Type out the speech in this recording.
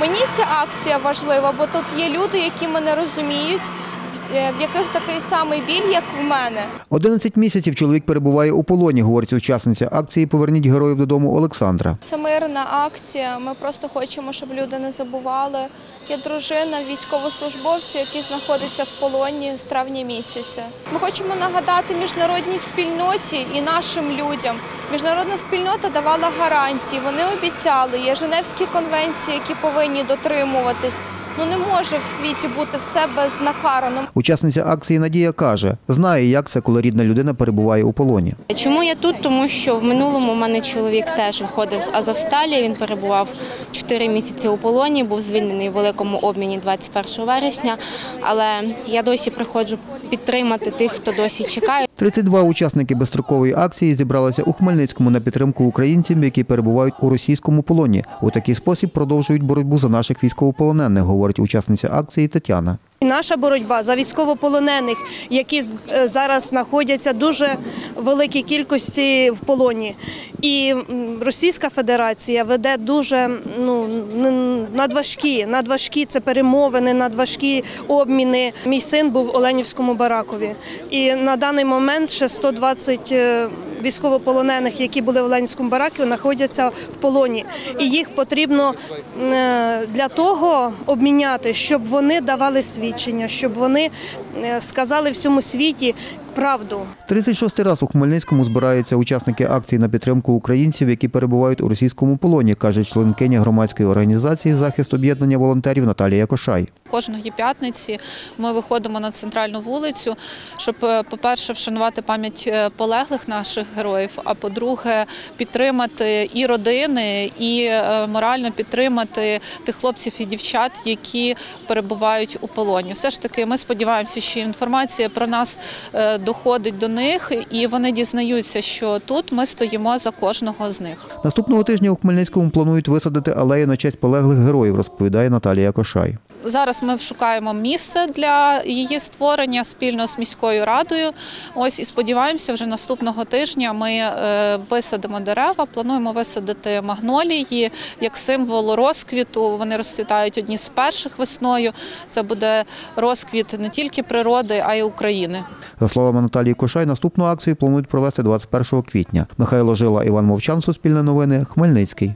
Мені ця акція важлива, бо тут є люди, які мене розуміють, в яких такий самий біль, як в мене. 11 місяців чоловік перебуває у полоні, говорить учасниця акції Поверніть героїв додому Олександра. Це мирна акція. Ми просто хочемо, щоб люди не забували. Є дружина військовослужбовця, який знаходиться в полоні з травня місяця. Ми хочемо нагадати міжнародній спільноті і нашим людям. Міжнародна спільнота давала гарантії. Вони обіцяли. Є Женевські конвенції, які повинні дотримуватись. Ну не може в світі бути все безнакарано. Учасниця акції Надія каже, знає, як це, коли рідна людина перебуває у полоні. Чому я тут? Тому що в минулому в мене чоловік теж виходив з Азовсталі. Він перебував 4 місяці у полоні, був звільнений у великому обміні 21 вересня. Але я досі приходжу підтримати тих, хто досі чекає. 32 учасники безстрокової акції зібралися у Хмельницькому на підтримку українців, які перебувають у російському полоні. У такий спосіб продовжують боротьбу за наших військовополонених, говорить учасниця акції Тетяна. Наша боротьба за військовополонених, які е, зараз знаходяться дуже великій кількості в полоні. І Російська Федерація веде дуже ну надважкі, надважкі це перемовини, надважкі обміни. Мій син був в Оленівському баракові, і на даний момент ще 120 е, військовополонених, які були в Оленівському бараку, знаходяться в полоні. І їх потрібно е, для того обміняти, щоб вони давали свідчення, щоб вони е, сказали всьому світі правду. 36 раз у Хмельницькому збираються учасники акції на підтримку українців, які перебувають у російському полоні, каже членкиня громадської організації захист об'єднання волонтерів Наталія Кошай. Кожної п'ятниці ми виходимо на центральну вулицю, щоб, е, по-перше, вшанувати пам'ять е, полеглих наших героїв, а по-друге, підтримати і родини, і е, морально підтримати тих хлопців і дівчат, які перебувають у полоні. Все ж таки, ми сподіваємося, що інформація про нас доходить до них, і вони дізнаються, що тут ми стоїмо за кожного з них. Наступного тижня у Хмельницькому планують висадити алею на честь полеглих героїв, розповідає Наталія Кошай. Зараз ми шукаємо місце для її створення спільно з міською радою. Ось і сподіваємося, вже наступного тижня ми е, висадимо дерева. Плануємо висадити магнолії як символ розквіту. Вони розцвітають одні з перших весною. Це буде розквіт не тільки природи, а й України. За словами Наталії Кошай, наступну акцію планують провести 21 квітня. Михайло Жила, Іван Мовчан, Суспільне новини, Хмельницький.